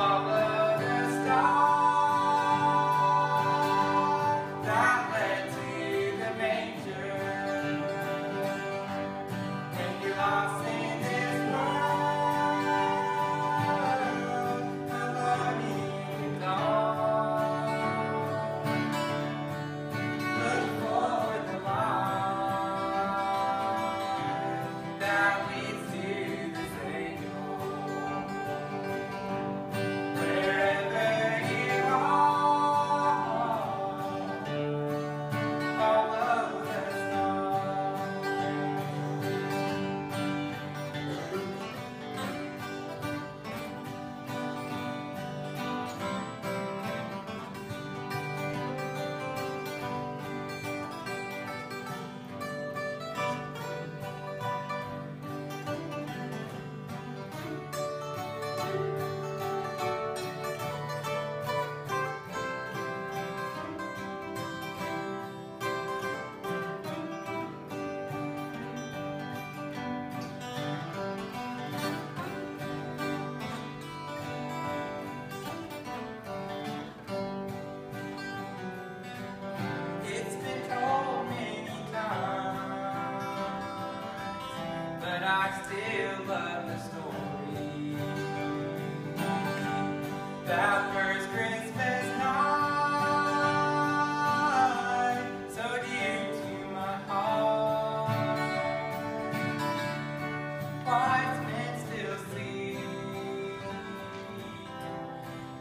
Father, the stars.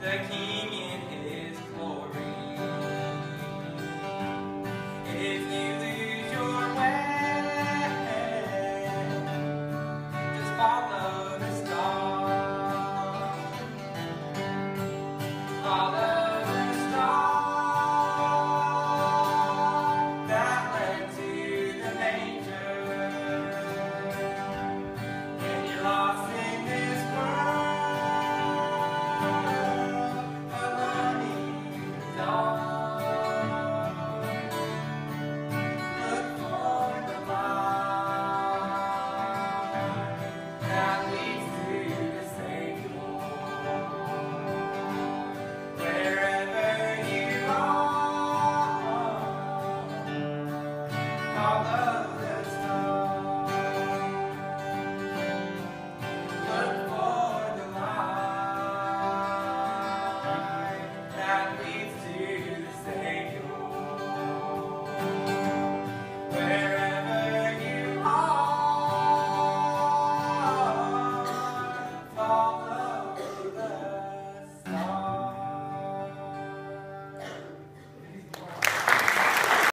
the King